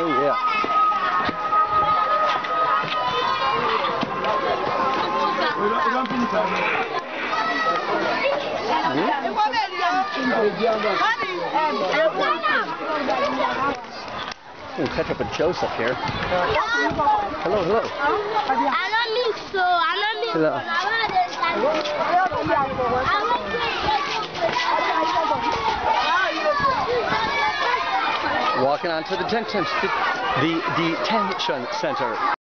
Oh yeah. We'll catch up with Joseph here. Hello, hello. Amico, amico, Hello. Walking onto the detention, the, the detention center.